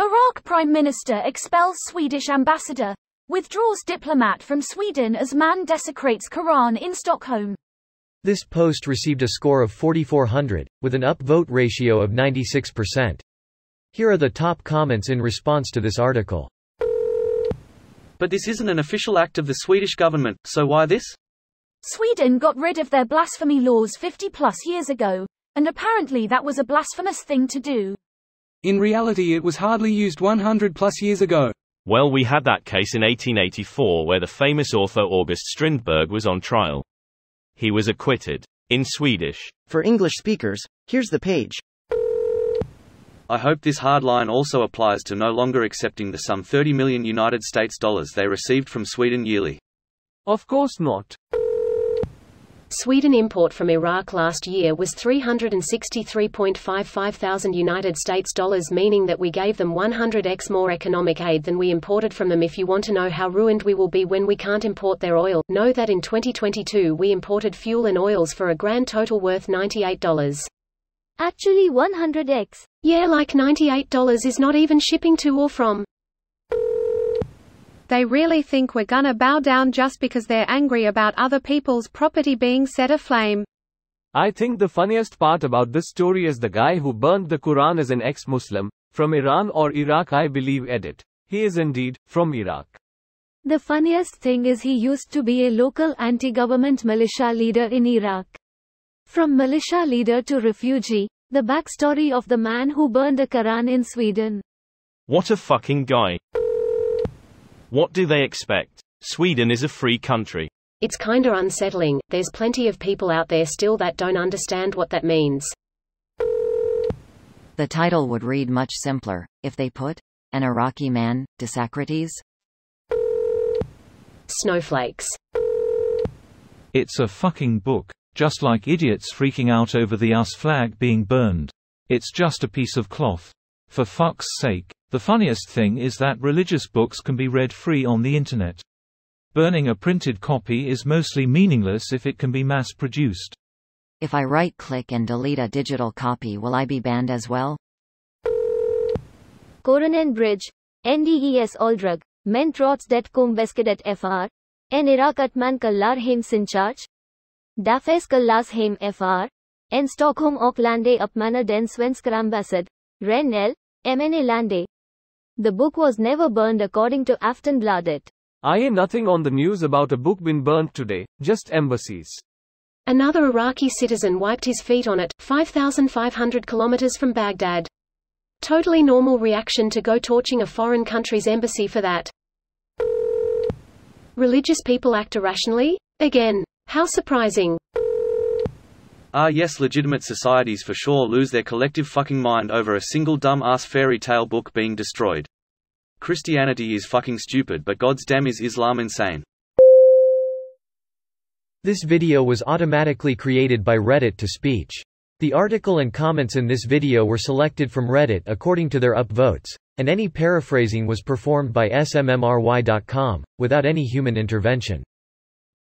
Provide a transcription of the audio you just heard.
Iraq Prime Minister expels Swedish ambassador. Withdraws diplomat from Sweden as man desecrates Quran in Stockholm. This post received a score of 4400, with an upvote ratio of 96%. Here are the top comments in response to this article. But this isn't an official act of the Swedish government, so why this? Sweden got rid of their blasphemy laws 50 plus years ago, and apparently that was a blasphemous thing to do. In reality it was hardly used 100 plus years ago. Well we had that case in 1884 where the famous author August Strindberg was on trial. He was acquitted. In Swedish. For English speakers, here's the page. I hope this hard line also applies to no longer accepting the some 30 million United States dollars they received from Sweden yearly. Of course not. Sweden import from Iraq last year was 363.55 thousand United States dollars meaning that we gave them 100x more economic aid than we imported from them if you want to know how ruined we will be when we can't import their oil, know that in 2022 we imported fuel and oils for a grand total worth $98. Actually 100x. Yeah like $98 is not even shipping to or from. They really think we're gonna bow down just because they're angry about other people's property being set aflame. I think the funniest part about this story is the guy who burned the Quran as an ex-Muslim, from Iran or Iraq I believe edit. He is indeed, from Iraq. The funniest thing is he used to be a local anti-government militia leader in Iraq. From militia leader to refugee, the backstory of the man who burned a Quran in Sweden. What a fucking guy. What do they expect? Sweden is a free country. It's kinda unsettling, there's plenty of people out there still that don't understand what that means. The title would read much simpler, if they put, an Iraqi man, Desacrates? Snowflakes. It's a fucking book, just like idiots freaking out over the US flag being burned. It's just a piece of cloth. For fuck's sake. The funniest thing is that religious books can be read free on the internet. Burning a printed copy is mostly meaningless if it can be mass-produced. If I right-click and delete a digital copy will I be banned as well? Coronen Bridge, NDES Aldrug, Men trots det kom beskedet FR, en Irak atman kallar hem sincharch, Dafes kallas hem FR, en Stockholm och lande uppmanar den svenska ambassad, Ren L, MNA lande. The book was never burned according to Aftonbladet. I hear nothing on the news about a book being burnt today, just embassies. Another Iraqi citizen wiped his feet on it, 5,500 kilometers from Baghdad. Totally normal reaction to go torching a foreign country's embassy for that. Religious people act irrationally? Again. How surprising. Ah yes legitimate societies for sure lose their collective fucking mind over a single dumb-ass fairy tale book being destroyed. Christianity is fucking stupid but god's damn is Islam insane. This video was automatically created by Reddit to speech. The article and comments in this video were selected from Reddit according to their upvotes, and any paraphrasing was performed by smmry.com, without any human intervention.